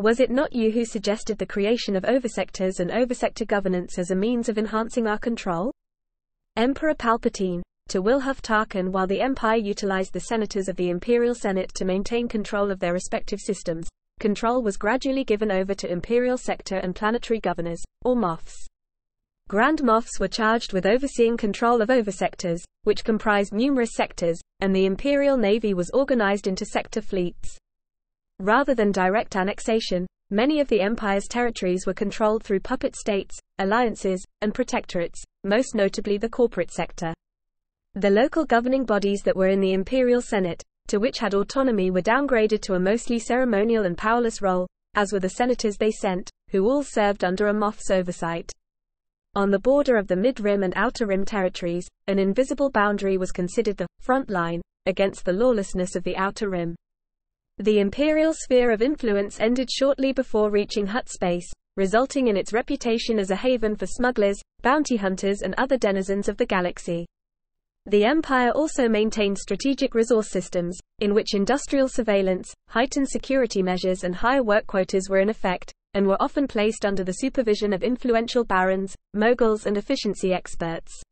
Was it not you who suggested the creation of oversectors and oversector governance as a means of enhancing our control? Emperor Palpatine, to Wilhuff Tarkin while the Empire utilized the senators of the Imperial Senate to maintain control of their respective systems, control was gradually given over to Imperial Sector and Planetary Governors, or Moffs. Grand Moffs were charged with overseeing control of oversectors, which comprised numerous sectors, and the Imperial Navy was organized into sector fleets. Rather than direct annexation, many of the empire's territories were controlled through puppet states, alliances, and protectorates, most notably the corporate sector. The local governing bodies that were in the imperial senate, to which had autonomy were downgraded to a mostly ceremonial and powerless role, as were the senators they sent, who all served under a Moff's oversight. On the border of the mid-rim and outer rim territories, an invisible boundary was considered the front line against the lawlessness of the outer rim. The imperial sphere of influence ended shortly before reaching Hutt space, resulting in its reputation as a haven for smugglers, bounty hunters and other denizens of the galaxy. The empire also maintained strategic resource systems, in which industrial surveillance, heightened security measures and higher work quotas were in effect, and were often placed under the supervision of influential barons, moguls and efficiency experts.